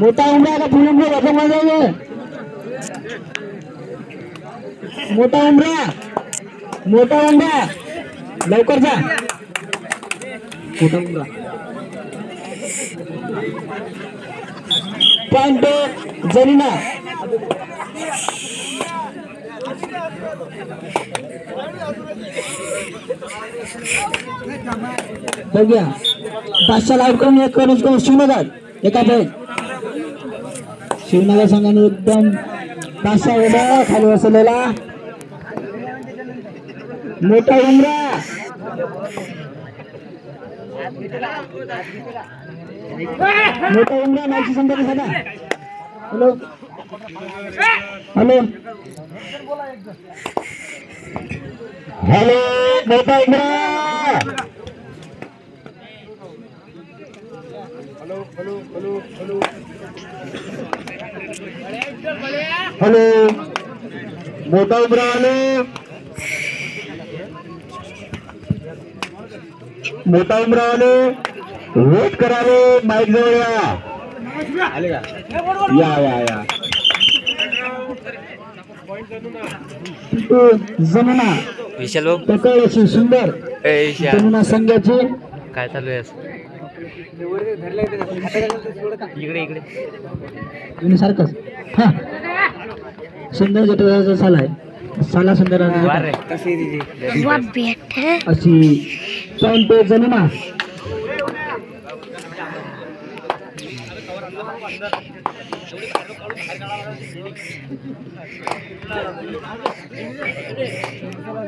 मोठा उमरा फुलून फुल उमरा मोठा उमरा. मोठा उमरा. लवकर जा. मोठा उमरा. पॉइंट जरीना. बघूया. पाचशे लाइट करून एक करून करून शिवनगर एका पॉईंट शिवनगर संघाने एकदम पाचशा उभा खाली बसवलेला. मोठा उमरा. मोठा उमरा माहिती संघाचा झाला हॅलो. हॅलो. हॅलो मोठा उमरा. हॅलो. मोठा उमरा आलो मोठा उमरा आलो वेट करावे माईक जवळ या. या या या. जमुना. विशाल अशी सुंदर. जमुना संघाची. काय चालू आहे असं? इकडे इकडे. सारखंच. हा. सुंदर जटराचा साला आहे. साला सुंदर? अशी पॉइंट जमुना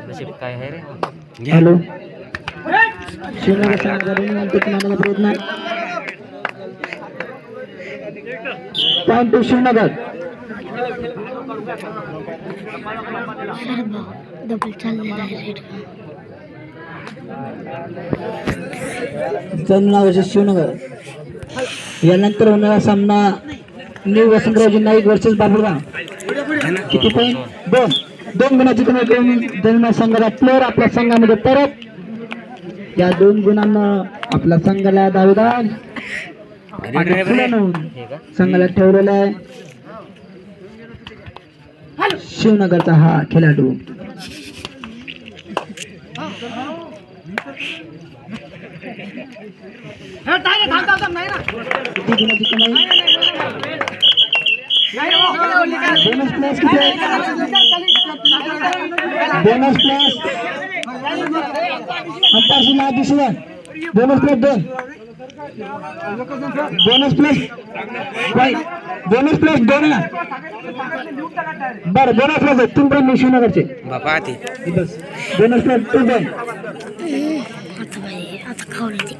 नशीब काय आहे रे? हॅलो. शिवनगर प्रयत्न पॉइंट टू शिवनगर. डबल चाललेला आहे वर्सेस शिवनगर. यानंतर होणारा सामना न्यू वसंतरावजी नाईक वर्सेस बाबुळगाव किती पॉईंट दोन. दोन गुणाची जन्म संघाला प्लेअर आपल्या संघामध्ये परत. या दोन गुणांना आपल्या संघाला दावेदार. संघाला ठेवलेला आहे. शिवनगरचा हा खेळाडू किती गुणाची कमाई बोनस प्लस किती आहे बोनस प्लस अंतरशी लाभ दिसलं बोनस प्लस दोन बोनस प्लस बोनस प्लस दोन ना बरं बोनस प्लस आहे तुम्ही पण शिवनगरचे बापा आते बस बोनस प्लस टू दोन आता बाई आता खावलं ते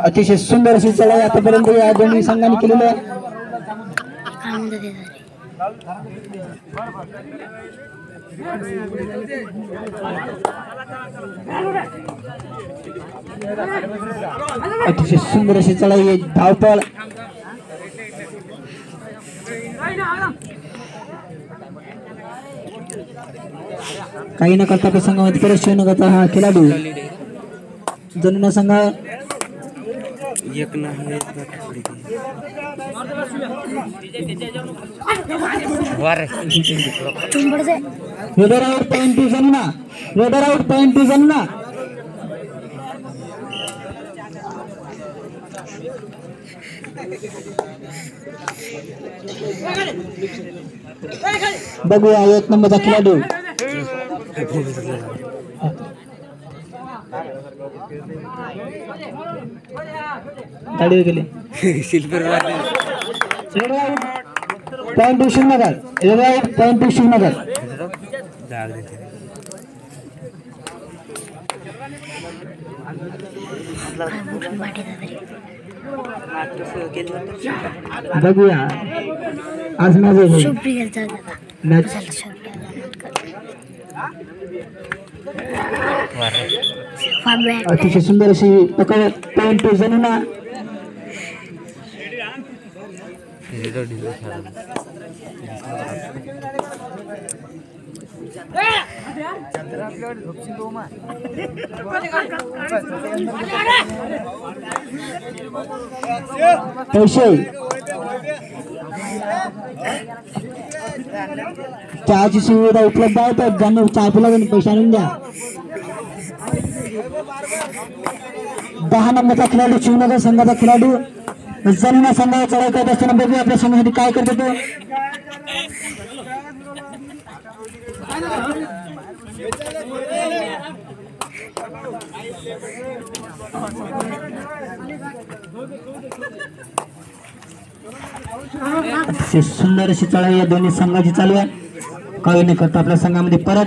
अतिशय सुंदर अशी चढाई आतापर्यंत या दोन्ही संघाने केलेली आहे काय म्हणतात ते तरी अतिशय सुंदर अशी चढाई आहे धावपळ काही न करता प्रसंगामध्ये परत शिवनगरचा हा खेळाडू जनुना संघ एक नाही आउट पॉईंट टू जनुना वेदर आउट पॉईंट टू जनुना बघूया एक नंबरचा खेळाडू गाडी गेली सिल्वर पॉईंट टू शिवनगर वेदर आउट पॉईंट टू शिवनगर काय मोठं वाटे तरी बघूया आज माझं शुभ्री गेलता दादा मॅच चला शुभ्री वार रे बॅट अतिशय सुंदर अशी पकड point two Januna zero diesel पैसे चहाची सुविधा उपलब्ध आहे तर ज्यांना चहा पिला त्यांनी पैसे आणून द्या दहा नंबरचा खेळाडू शिवनगर संघाचा खेळाडू जमीन संघावर चढाई करत असताना बघू आपल्या संघासाठी काय करतो तो you. सुंदर अशी चढाई या दोन्ही संघाची चालू आहे. काही न करतो आपल्या संघामध्ये परत.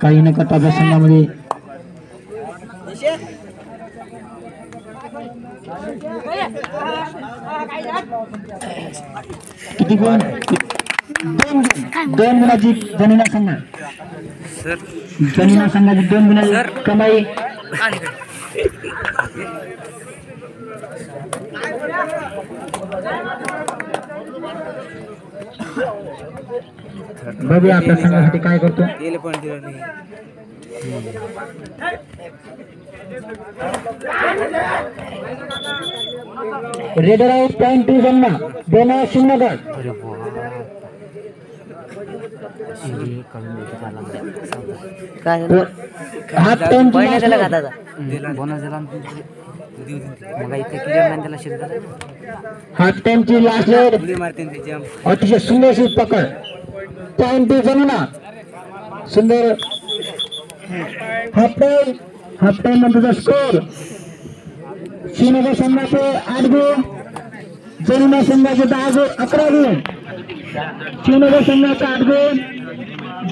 काही न करता आपल्या संघामध्ये. किती गुण दोन गुण दोन गुणाची जनिना संघ सर. जनिना संघाची दोन गुणाची कमाई. बघूया आपल्या संघासाठी काय करतो. पण रेडर आउट पॉईंट टू जन्मा दोन शून्य गट हाफ टाइमची लास्ट रेड अतिशय सुंदर अशी पकड. पॉईंट टू जमुना सुंदर. हाफ टाइम हाफ टाइम नंतरचा स्कोर श्रीनगर संघाचे आठ गुण जमुना संघाचे दहा गुण अकरा गुण श्रीनगर संघाचे आठ गुण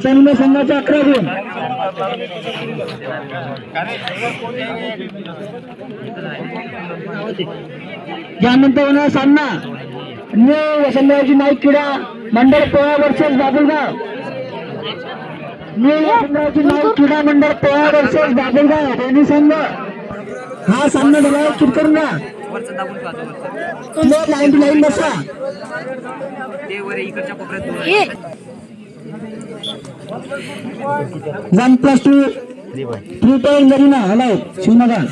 जन्म संघाचे अकरा गुण यानंतर होणार सामना. न्यू वसंतरावजी नाईक क्रीडा मंडळ पोळा वर्सेस बाबुलगाव. न्यू वसंतरावजी नाईक क्रीडा मंडळ पोळा वर्सेस बाबुलगाव दोन्ही संघ. हा सामना घ्या दाबून ठेवा वरचं प्लेअर लाईन टू लाईन बसा. हे. One plus two three time जरी ना हॅलो शिवनगर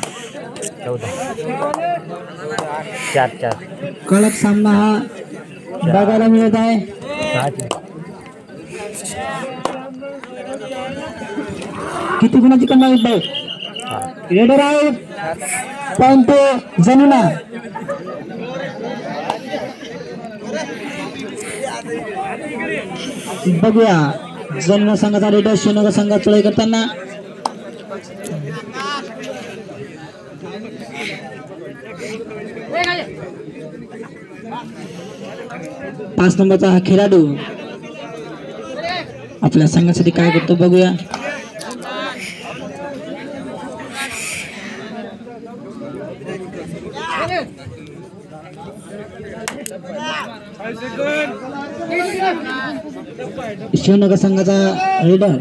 चार चार कडक सामना हा. बघायला मिळत आहे. किती गुणाची कमाई रेडर आउट पॉईंट जनुना. बघूया जनुना संघाचा रेडर शिवनगर संघात चढाई करताना. पाच नंबरचा हा खेळाडू आपल्या संघासाठी काय करतो बघूया. शिवनगर संघाचा रेडर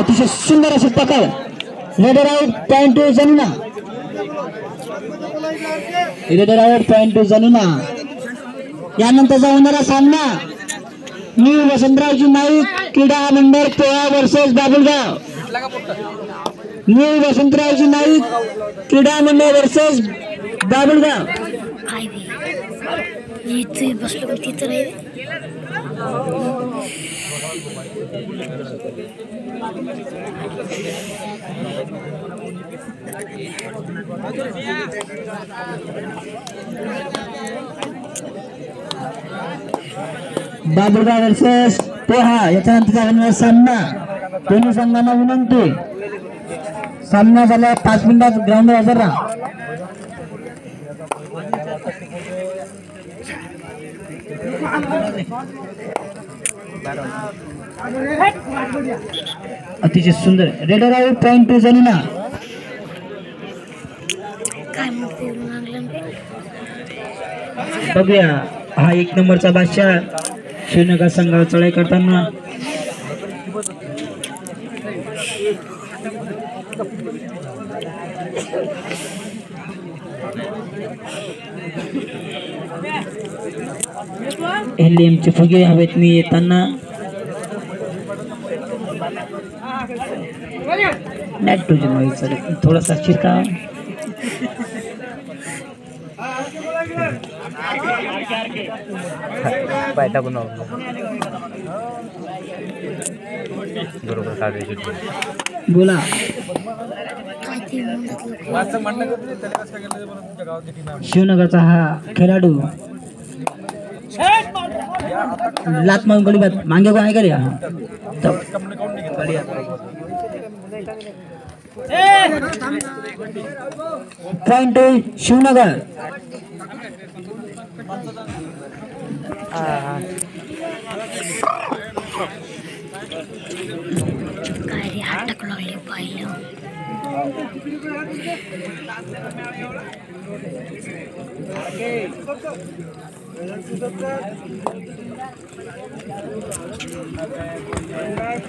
अतिशय सुंदर अशी पकड. Raider out point two Januna raider out point two Januna यानंतरचा होणारा सामना. मी वसंतरावजी नाईक क्रीडा मंडळ पोळा वर्सेस बाबुलगाव. मी वसंतरावजी नाईक क्रीडा मंडळ वर्सेस बाबुलगाव. बसलो तिथं राहील बाबुलगाव वर्सेस पोहा याच्यानंतरचा होणारा सामना. दोन्ही संघांना विनंती. सामना झाला पाच मिनिटात ग्राउंड हजर राहा. अतिशय सुंदर. रेडर आहे पॉईंट टू जनिना. काय म्हणते बघूया. हा एक नंबरचा बादशाह श्रीनगर संघावर चढाई करताना. हेलियमचे फुगे हवेत मी येताना. नायट्रोजन व्हायचं थोडासा शिरका पाय टाकून बरोबर काढायची बोला. शिवनगरचा हा खेळाडू. लात मारून गलीबात मागे कोण आहे का पॉइंट शिवनगर.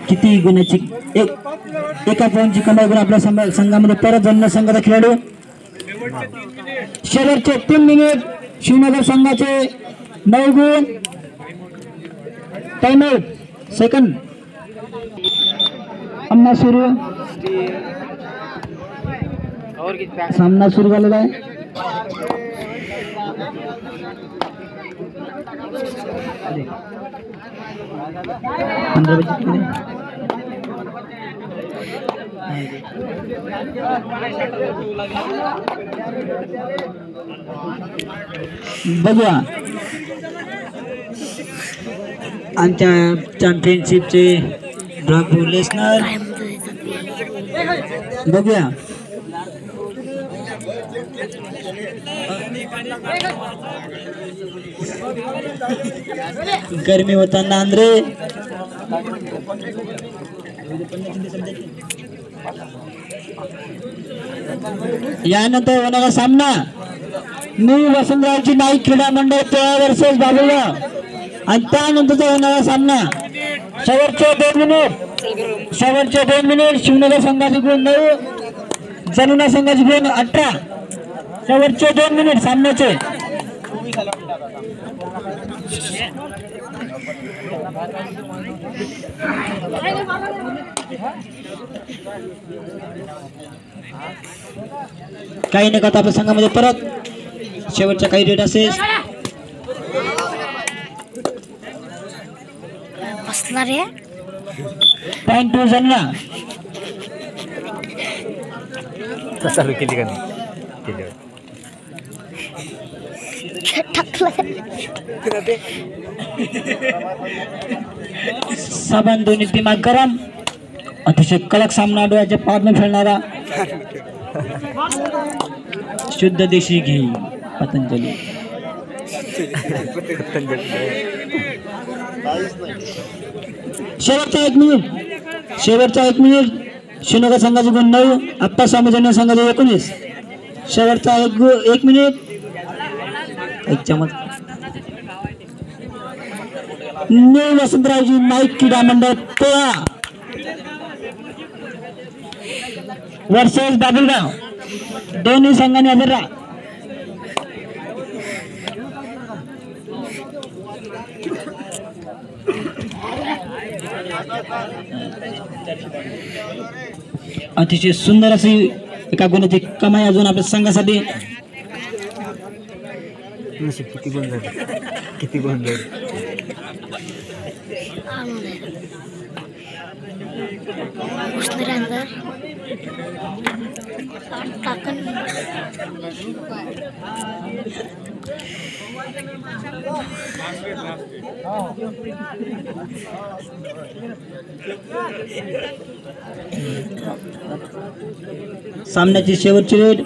किती गुणाची एक एका पॉईंटची कमाई करून आपल्या संघामध्ये परत जन्म संघाचा खेळाडू. शेवटचे तीन मिनिट शिवनगर संघाचे गुण टाइम आउट सेकंड सामना सुरू सामना सुरू झालेला आहे पंधरा आमच्या चॅम्पियनशिपचे ब्रॉक लेसनर बघूया. गरमी होताना आंध्रे. यानंतर होणारा सामना. मी वसंतरावची नाईक क्रीडा मंडळ तेरा वर्सेस बाबुळगाव आणि त्यानंतरचा होणारा सामना. शेवटचे दोन मिनिट शेवटचे दोन मिनिट शिवनगर संघाचे गुण नऊ. जनुना संघाचे गुण अठरा. शेवटचे दोन मिनिट सामन्याचे. काही न करता आपल्या संघामध्ये परत. शेवटच्या काही डेट असेल. बसला रे पॉईंट टू जन्ना चालू केली का नाही केली साबण दोन्ही दिमाग गरम अतिशय कडक सामना डोळ्याचे पारणे खेळणारा शुद्ध देशी घी पतंजली शेवटचा एक मिनिट शेवटचा एक मिनिट श्रीनगर संघाचे गुण नऊ आप्पा स्वामी जन्म संघाचे एकोणीस. शेवटचा एक गु एक मिनिट एक चमच न्यू वसंतरावजी नाईक क्रीडा मंडळ तेरा वर्सेस बाबुलगाव. दोन्ही संघाने हजर राहा. अतिशय सुंदर अशी एका गुणाची कमाई अजून आपल्या संघासाठी. नशीब किती गुण झाले? किती गुण झाले? सामन्याची शेवटची रेट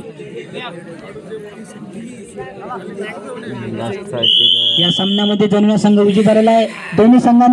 या सामन्यामध्ये जनुना संघ विजय झालेला आहे. दोन्ही संघांनी